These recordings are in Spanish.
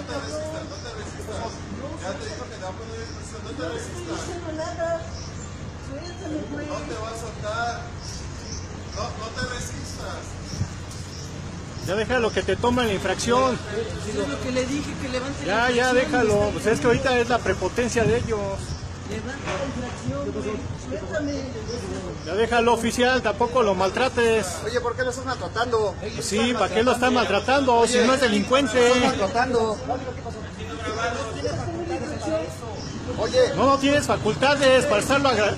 No te resistas, no te resistas. Ya te dijo que te va a poner en prisión, no te resistas. No te va a soltar. No, no te resistas. Ya déjalo que te toman la infracción. Ya, ya déjalo. Pues es que ahorita es la prepotencia de ellos. Ya déjalo oficial, tampoco lo maltrates. Oye, ¿por qué lo estás maltratando? Pues sí, ¿para qué lo está maltratando si no es delincuente? maltratando? Oye, No, no tienes facultades para estarlo agra-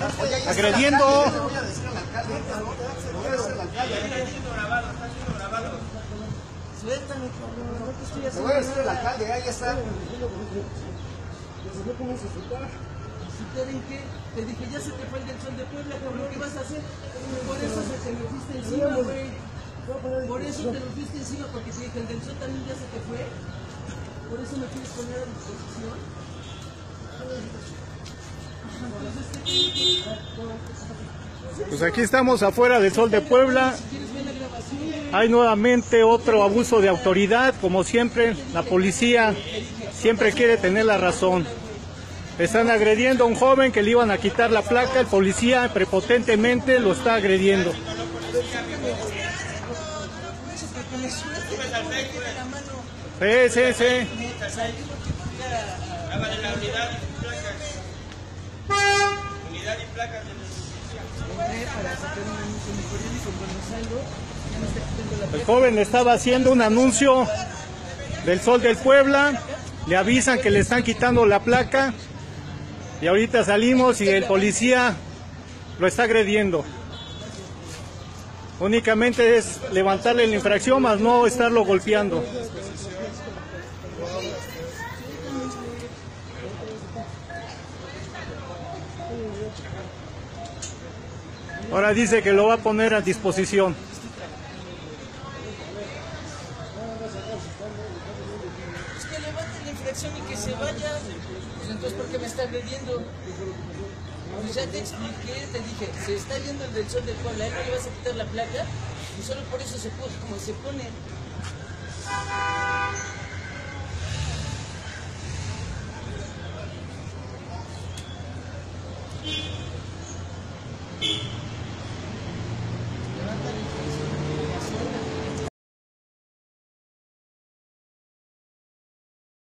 agrediendo. Suéltame, cabrón. No te estoy te haciendo voy a decir el nada. alcalde, ahí está. Te dije, ya se te fue el del sol de Puebla, cabrón. ¿Qué vas a hacer? Por eso se te lo fuiste encima, güey. Por eso te lo fuiste encima, porque te dije, el del sol también ya se te fue. Por eso me quieres poner a disposición. Pues aquí estamos afuera del Sol de Puebla. Hay nuevamente otro abuso de autoridad, como siempre, la policía siempre quiere tener la razón. Están agrediendo a un joven que le iban a quitar la placa, el policía prepotentemente lo está agrediendo. Sí, sí, sí. El joven estaba haciendo un anuncio del Sol del Puebla, le avisan que le están quitando la placa y ahorita salimos y el policía lo está agrediendo. Únicamente es levantarle la infracción, más no estarlo golpeando. Ahora dice que lo va a poner a disposición. Pues que y que se vaya. Pues entonces, ¿por qué me está agrediendo? Pues ya te expliqué, te dije, se está yendo el del sol de Puebla, ¿a él no le vas a quitar la placa? Y solo por eso se puso como se pone.